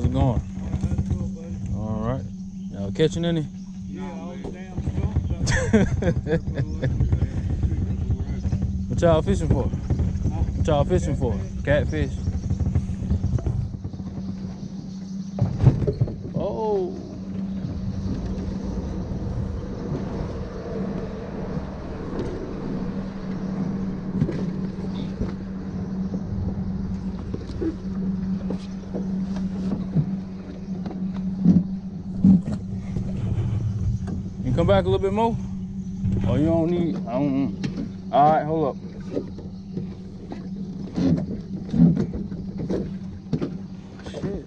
How's it going? All right. Y'all catching any? what y'all fishing for? What y'all fishing for? Catfish. Oh. You come back a little bit more? Oh, you don't need, I don't, mm. all right, hold up. Shit.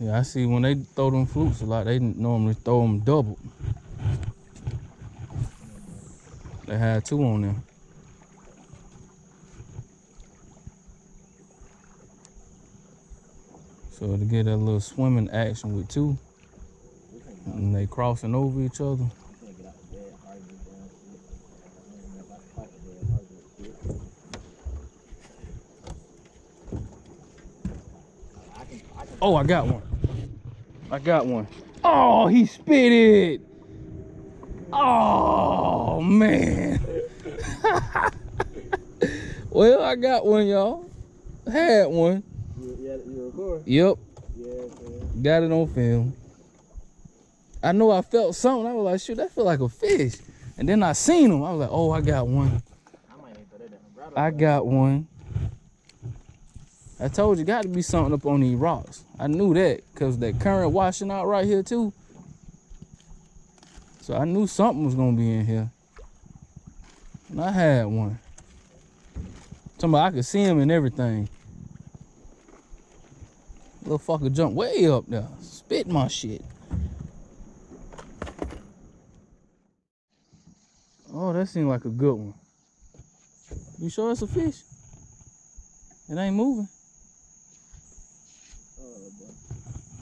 Yeah, I see when they throw them flukes a lot, they normally throw them double. They had two on them. So to get a little swimming action with two, and they crossing over each other. Oh, I got one. I got one. Oh, he spit it. Oh, man. well, I got one, y'all. Had one. Yep. Got it on film. I know I felt something. I was like, shoot, that feel like a fish. And then I seen him. I was like, oh, I got one. I got one. I told you, got to be something up on these rocks. I knew that because that current washing out right here too. So I knew something was gonna be in here. And I had one. Somebody I could see him and everything. Little fucker jumped way up there. Spit my shit. Oh, that seemed like a good one. You sure it's a fish? It ain't moving.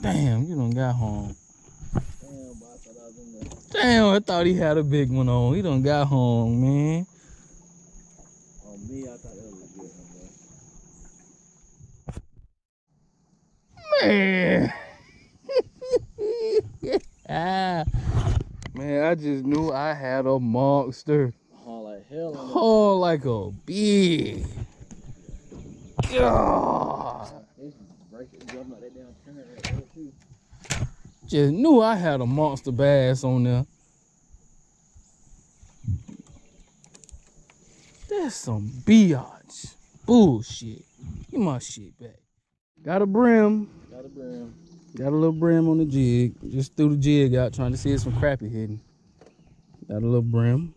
Damn, you done got home. Damn, I thought he had a big one on. He done got home, man. On me, I thought that was a good one, Man. ah. Man, I just knew I had a monster. Oh, like hell. Oh, like a big. God. That. This jumping like that down turn right there, too. Just knew I had a monster bass on there. That's some biatch. Bullshit. Get my shit back. Got a brim. Got a brim. Got a little brim on the jig. Just threw the jig out trying to see if some crappie hidden. Got a little brim.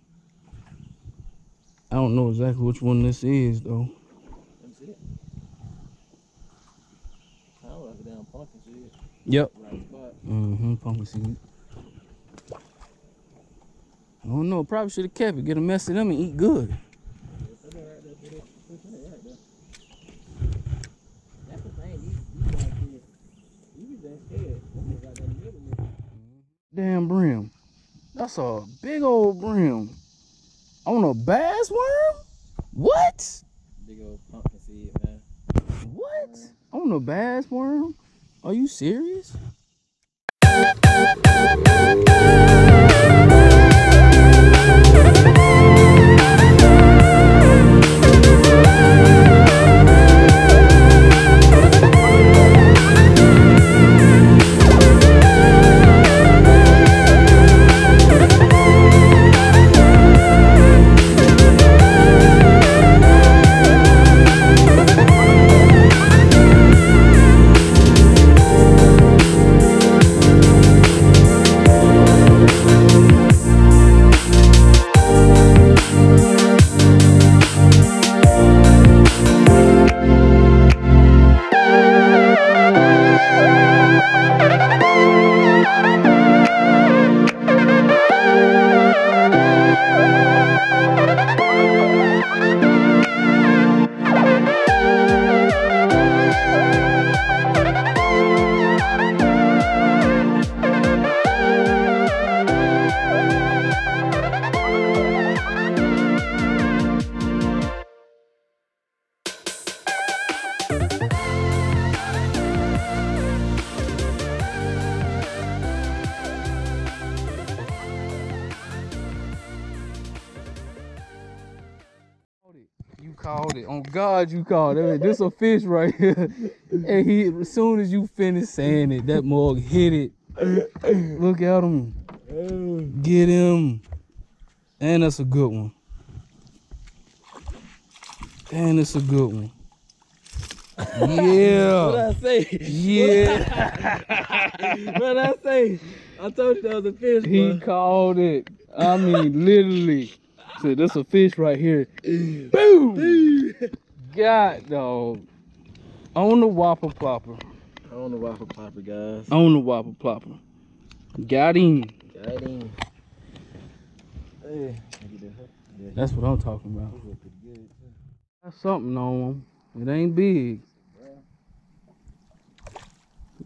I don't know exactly which one this is though. Let me see it. Kind of like a damn pumpkin seed. Yep. Right spot. Mm-hmm. Pumpkin seed. I don't know. Probably should have kept it. Get a mess of them and eat good. Put it right there, put it- put it right there. That's the thing, these, these guys here, you be just scared. Them niggas out there in the middle of it. Damn brim. That's a big old brim. On a bass worm? What? Big old pumpkin seed, man. What? On a bass worm? Are you serious? Called it. On God, you called it. This a fish right here. and he, as soon as you finish saying it, that mug hit it. Look at him. Get him. And that's a good one. And it's a good one. Yeah. What I say? Yeah. what I say? I told you that was a fish, he bro. called it. I mean, literally. So that's a fish right here. Boom. God, dog. On the whopper plopper. Know why for Popper, guys. On the whopper plopper. Got him. Got him. Hey. That's what I'm talking about. he look pretty good, too. Got something on him. It ain't big.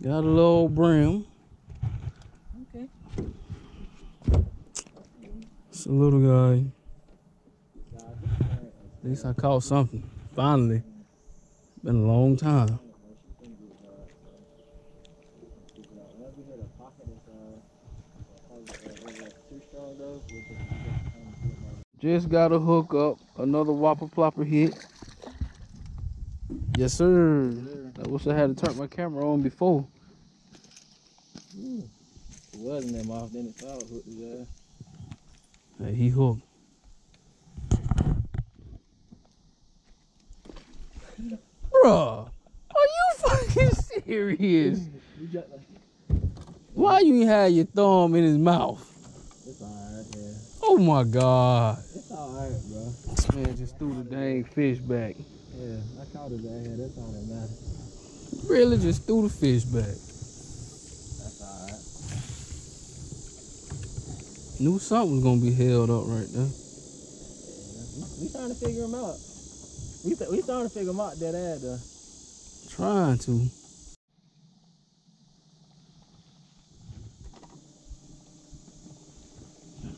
Got a little brim. Okay. It's a little guy. At least I caught something. Finally. Been a long time. Just got to hook up. Another whopper plopper hit. Yes, sir. I wish I had to turn my camera on before. It wasn't that mouth, then it saw hooked his ass. Hey, he hooked. Bruh, are you You got like, Why you had your thumb in his mouth? it's alright, yeah. Oh my god. It's alright, bro. This man just threw the dang fish back. Yeah, I caught his ass. That's all that matters. Really just threw the fish back. That's alright. Knew something was gonna be held up right there. We, we trying to figure him out. We th- we starting to figure him out that ad though. Trying to.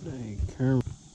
Dang camera.